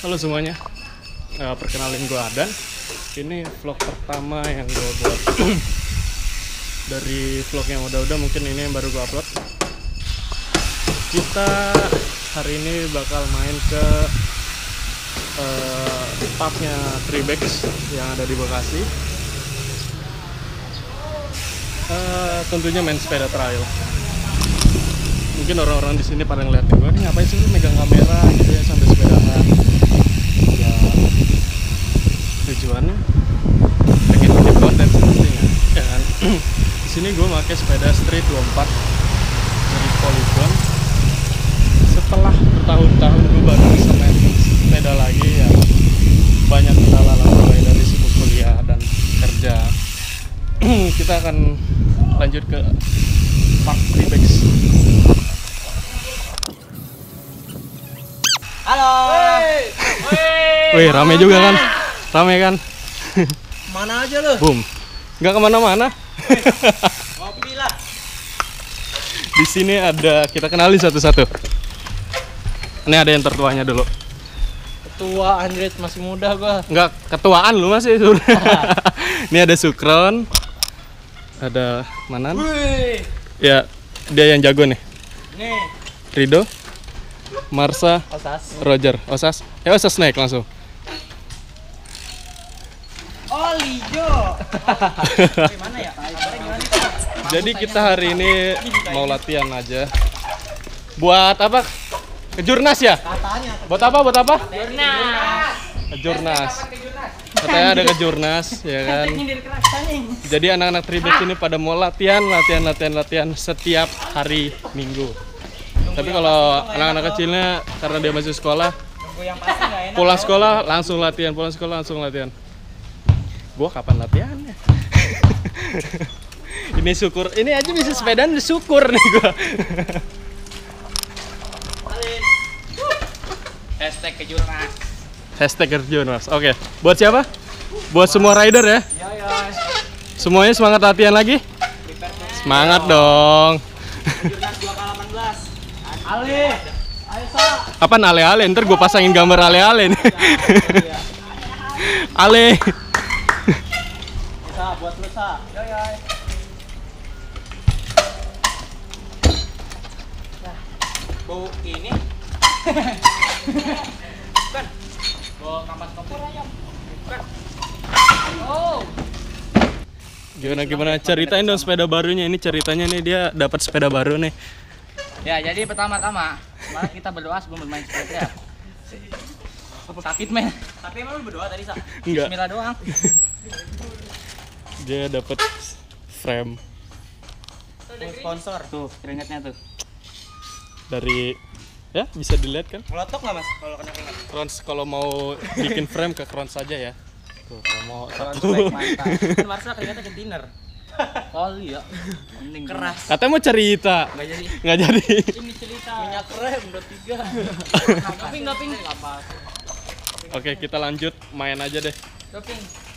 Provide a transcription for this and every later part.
Halo semuanya, Eh, perkenalin gue Adan. Ini vlog pertama yang gue buat dari vlog yang udah-udah mungkin ini yang baru gue upload. Kita hari ini bakal main ke eh, pubnya Tribex yang ada di Bekasi. Eh, tentunya main sepeda trail. Mungkin orang-orang di sini pada ngeliatin gue nih ngapain sih megang kamera gitu ya sambil sepedahan? Ya tujuannya pengen bikin konten pastinya ya kan? Di sini gue pakai sepeda street 24 dari Polygon. Setelah bertahun-tahun gue baru bisa main sepeda lagi ya. Banyak kendala lah mulai dari sibuk kuliah dan kerja. Kita akan lanjut ke Park Tribex. Halo. Wih rame juga kan? Rame kan? Mana aja lu? boom. Nggak ke mana-mana. Ngopi lah. di sini ada kita kenali satu-satu. Ini ada yang tertuanya dulu. Ketua Android masih muda gua. nggak ketuaan lu masih ini ada Sukron ada Manan Wih. ya dia yang jago nih Nih, Rido Marsa Osas. Roger Osas eh Osas naik langsung Oh, Lijo. Gimana ya? Kabarnya gimana nih? jadi kita hari ini mau latihan aja buat apa kejurnas ya Katanya. buat apa buat apa Jurnas. kejurnas katanya ada kejurnas ya kan. Jadi anak-anak Tribex ini pada mau latihan, latihan, latihan, latihan setiap hari Minggu. Tapi kalau anak-anak kecilnya karena dia masih sekolah, Nunggu yang pasti enggak enak. pulang sekolah langsung latihan, pulang sekolah langsung latihan. Gua kapan latihannya? ini syukur, ini aja bisa sepedaan syukur nih gua. Hashtag kejurnas. Hashtag kejurnas. Oke, buat siapa? Buat semua rider ya. Semuanya semangat latihan lagi? Semangat dong. Kejurnas 2 k 18. Ali. Ayo sa. Apaan ale-ale? Ntar gue pasangin gambar ale-ale nih. Ale. Buat. Nah, bau ini. Bukan. Kampas. Oh. Gimana gimana ceritain dong sepeda barunya ini ceritanya nih dia dapat sepeda baru nih. Ya, jadi pertama-tama, malah kita berdoa sebelum bermain sepeda. Sakit men. Tapi emang lu berdoa tadi, Sa? Enggak. Bismillah doang. Dia dapat frame Sponsor. Tuh, keringetnya tuh. dari ya bisa dilihat kan. Melotok nggak mas kalau kena keringet? Krons kalau mau bikin frame ke Krons saja ya. Tuh kalau mau satu. mantap. Kan Marsa keringetnya ke dinner. Oli ya. Mending keras. Katanya mau cerita. Nggak jadi. Nggak jadi. Ini cerita. Minyak rem udah tiga. Doping, doping. Oke kita lanjut main aja deh. Doping.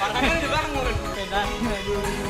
Parahnya dibangun. Pedan.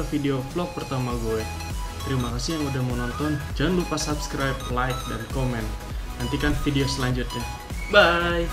inilah video vlog pertama gue. Terima kasih yang udah mau nonton. Jangan lupa subscribe, like, dan komen. Nantikan video selanjutnya. Bye!